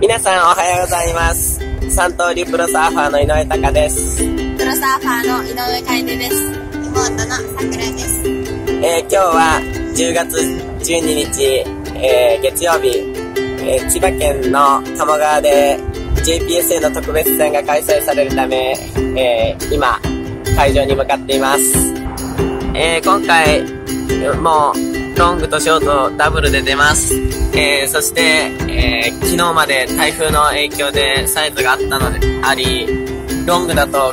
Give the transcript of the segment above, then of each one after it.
皆さんおはようございます。三刀流プロサーファーの井上隆です。プロサーファーの井上楓です。妹の桜井です。えー今日は10月12日、えー月曜日、えー千葉県の鴨川で JPSA の特別戦が開催されるため、えー今、会場に向かっています。えー今回、もう、ロングとショートダブルで出ます。えーそして、えー昨日まで台風の影響でサイズがあったので、あり、ロングだと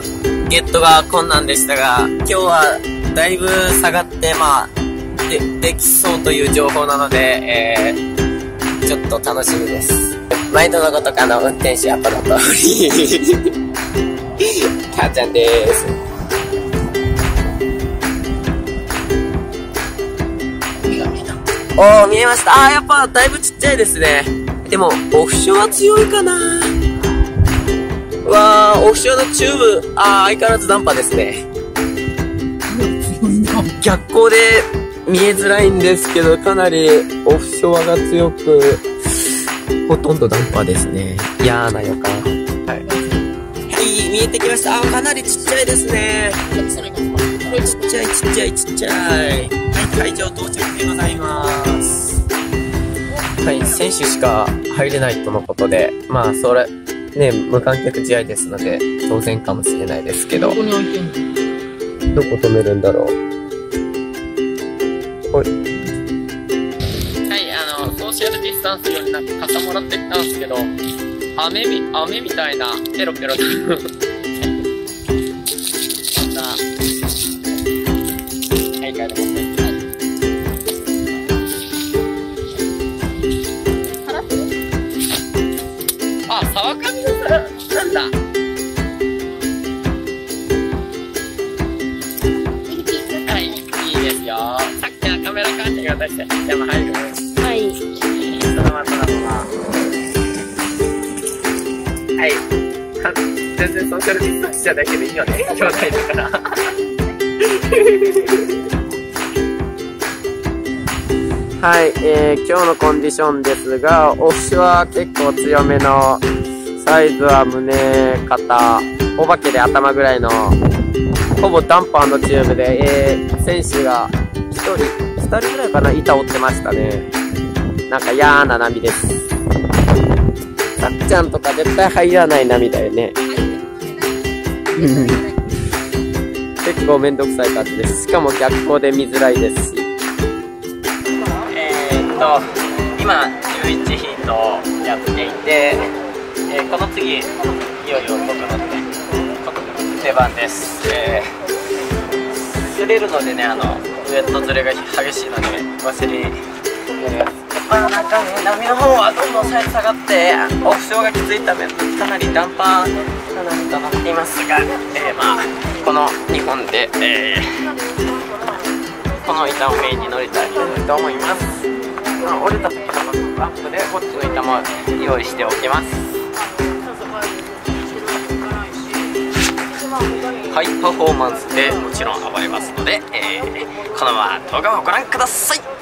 ゲットが困難でしたが、今日はだいぶ下がって、まあ、で、できそうという情報なので、えー、ちょっと楽しみです。毎度のごとくあの、運転手はこの通り。母ちゃんです。おー、見えました。あー、やっぱ、だいぶちっちゃいですね。でも、オフショア強いかなうわー、オフショアのチューブ、あー、相変わらずダンパですね。逆光で見えづらいんですけど、かなりオフショアが強く、ほとんどダンパーですね。嫌な予感。はい。はい、見えてきました。あー、かなりちっちゃいですね。ちっちゃいちっちゃいちっちゃい。はい、会場到着でございます。はい、選手しか入れないとのことで、まあ、それ、ね、無観客試合ですので、当然かもしれないですけど、ここに置いてんのどこ止めるんだろう？はい、あの、ソーシャルディスタンスよりなんか傘もらってきたんですけど、雨み、雨みたいな、ペロペロ会で持ってきた。あ、沢上のさ、なんだ。はい、い。い。ですよ。さっきのカメラ関係が出して、山入る。はい。そのままそのまま。はい。か全然ソーシャルディスタンスじゃない。けどい。い。よね。兄弟だから。はい、えー、今日のコンディションですが、オフショア結構強めの、サイズは胸、肩、お化けで頭ぐらいの、ほぼダンパーのチューブで、えー、選手が1人、2人ぐらいかな、板折ってましたね。なんか嫌な波です。さっちゃんとか絶対入らない波だよね。結構めんどくさい感じです。しかも逆光で見づらいですし。と、今11ヒートやっていて、えーこの次、いよいよ僕のね、出番です。えー、擦れるのでね、あの、ウェットずれが激しいので、忘れ、まあなんかね、波の方はどんどんサイズ下がって、オフショアがきついため、かなりダンパーな波となっていますが、えー、まあ、この2本で、えー、この板をメインに乗りたいと思います。まあ、折れた時のバックで、こっちの板も用意しておきます。ハイパフォーマンスでもちろん暴れますので、えー、このまま動画をご覧くださ。い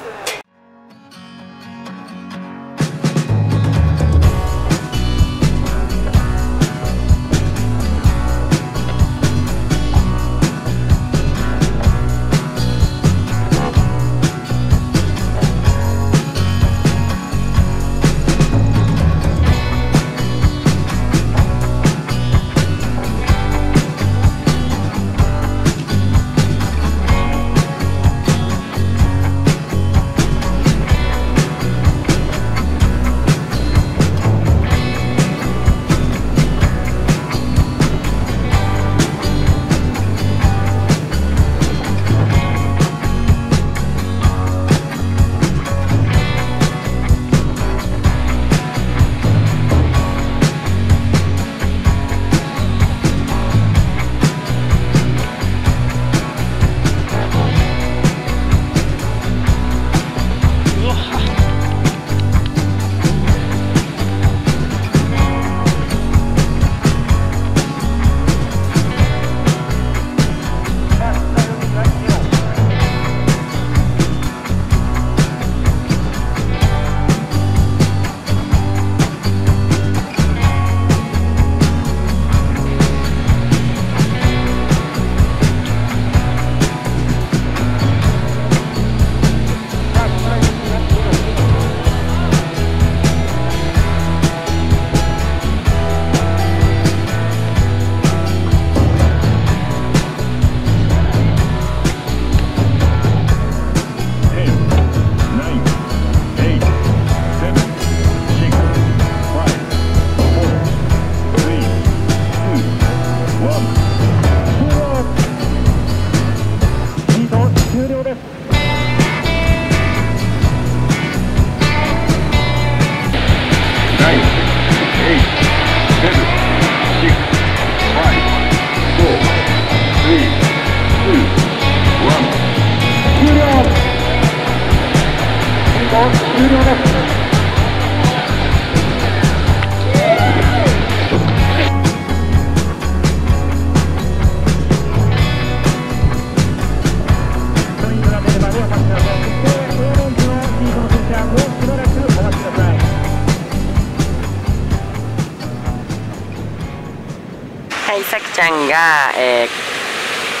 が、えー、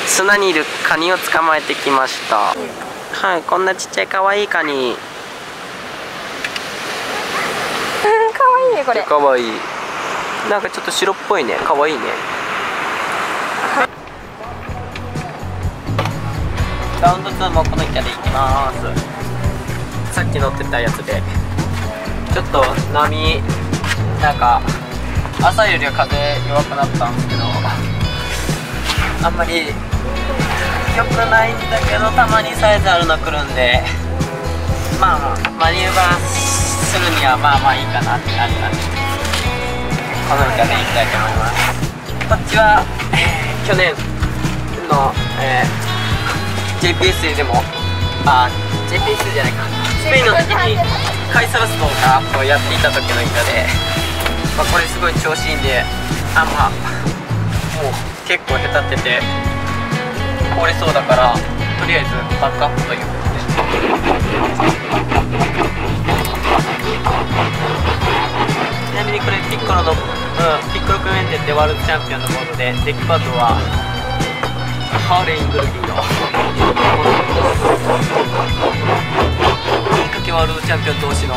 砂にいるカニを捕まえてきました。はいこんなちっちゃいかわいいカニ。かわいいねこれ。かわいい。なんかちょっと白っぽいね。かわいいね。ラウンド2もこの板でいきます。さっき乗ってたやつで。ちょっと波なんか朝よりは風弱くなったんですけどあんまり良くないんだけどたまにサイズあるの来るんでまあマニューバーするにはまあまあいいかなって感じなんでこの板でいきたいと思います。こっちは、え 去年の、えー JPS でもあ JPS じゃないか。スペインの時にカイサラスとかをやっていた時の板で、まあ、これすごい調子いいんであまあもう結構へたってて折れそうだからとりあえずバックアップという。こでちなみにこれピッコロの、うん、ピッコロクメンテってワールドチャンピオンのボードでデッキパッドはハーレイングルギーの。いいかけワールドチャンピオン同士の。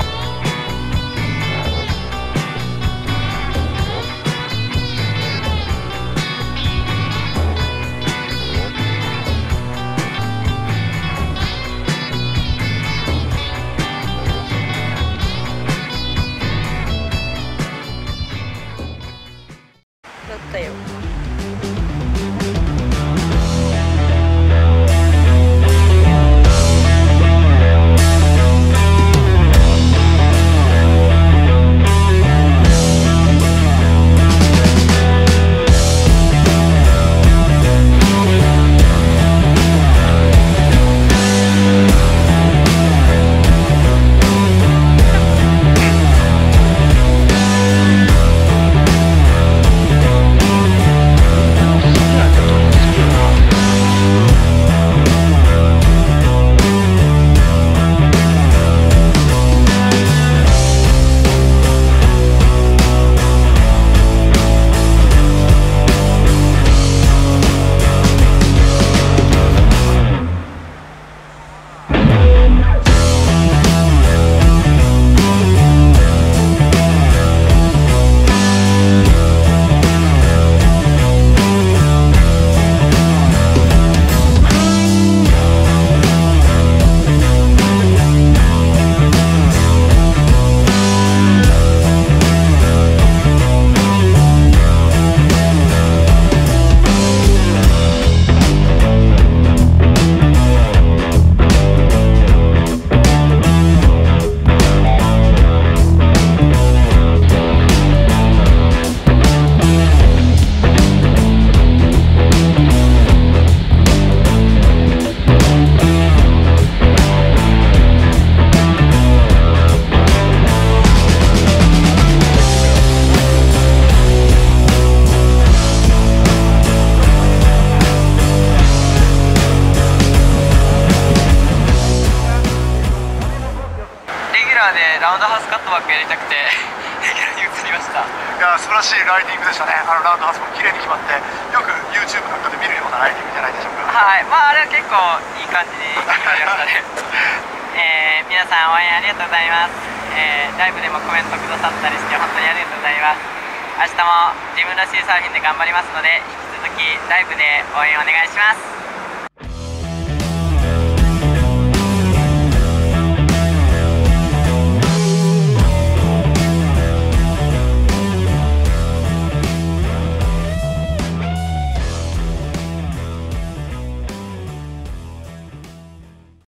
に移りました。いや素晴らしいライディングでしたね、あのラウンドハウスも綺麗に決まって、よく YouTube なんかで見るようなライディングじゃないでしょうか。はい。まああれは結構いい感じに決まりましたね。えー、皆さん応援ありがとうございます、えー、ライブでもコメントくださったりして本当にありがとうございます。明日も自分らしいサーフィンで頑張りますので引き続きライブで応援お願いします